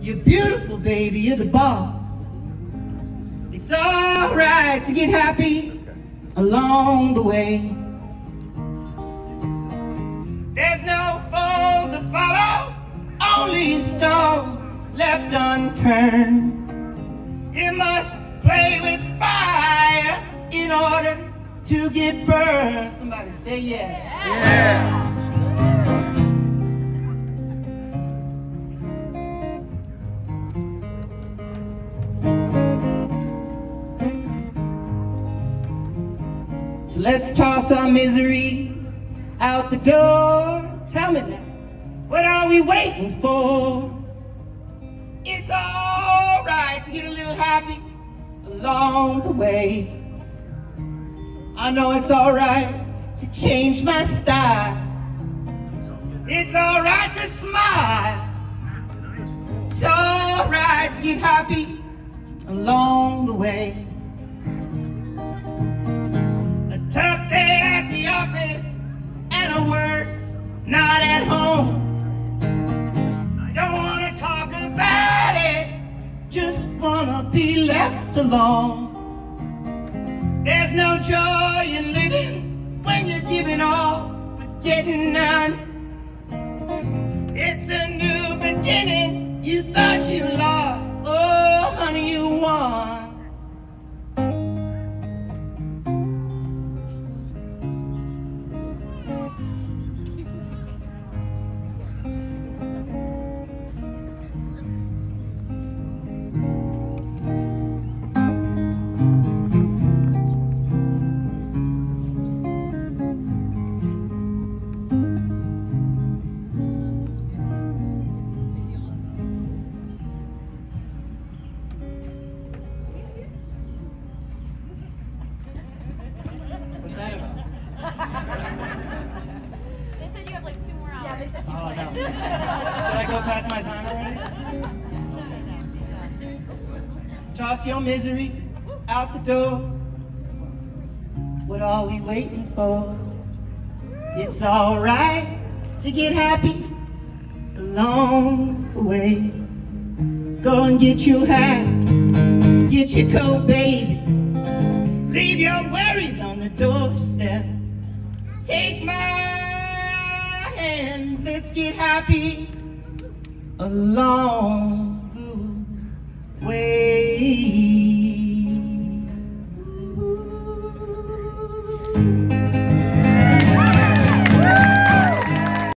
You're beautiful, baby, you're the boss. It's alright to get happy along the way. There's no fold to follow, only stones left unturned. You must play with fire in order to get burned. Somebody say yeah. Yeah. So let's toss our misery out the door. Tell me now, what are we waiting for? It's alright to get a little happy along the way. I know it's alright to change my style. It's alright to smile. It's alright to get happy along the way. Wanna be left alone. There's no joy in living when you're giving all but getting none. It's a new beginning, you thought you lost, They said you have like two more hours. Oh no. Did I go past my time already? Toss your misery out the door. What are we waiting for? It's alright to get happy along the way. Go and get your hat, get your coat, baby. Leave your worries on the doorstep. Take my hand, let's get happy along.